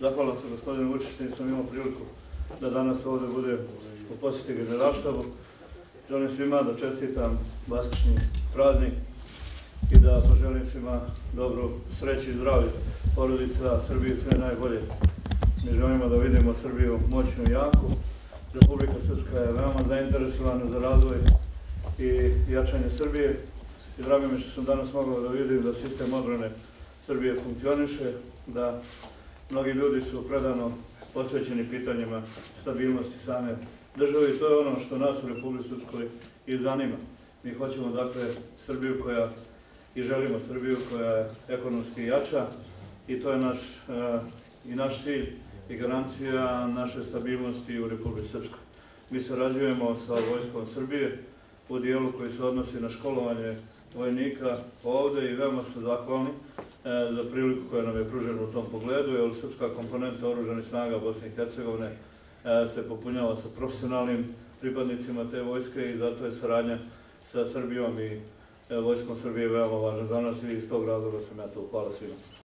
Zahvala se gospodinu Vučiću što sam imao priliku da danas ovdje bude u posjeti generalštavu. Želim svima da čestitam vaskršnji praznik i da poželim svima dobru sreću i zdravlje. Porodica Srbije sve najbolje. Mi želimo da vidimo Srbiju moćnu i jaku. Republika Srpska je veoma zainteresovana za razvoj i jačanje Srbije. I drago mi što sam danas mogao da vidim da sistem odbrane Srbije funkcioniše, da mnogi ljudi su predano posvećeni pitanjima stabilnosti same države i to je ono što nas u Republike Srpskoj i zanima. Mi hoćemo dakle Srbiju koja i želimo Srbiju koja je ekonomski jača i to je naš e, i naš cilj i garancija naše stabilnosti u Republike Srpskoj. Mi sarađujemo sa vojskom Srbije u dijelu koji se odnosi na školovanje vojnika ovde i veoma smo zahvalni E, za priliku koja nam je pružena u tom pogledu, jer srpska komponenta oružanih snaga Bosne i Hercegovine e, se popunjava sa profesionalnim pripadnicima te vojske i zato je saradnja sa Srbijom i e, vojskom Srbije veoma važna za nas i iz tog razloga sam ja to. Hvala svima.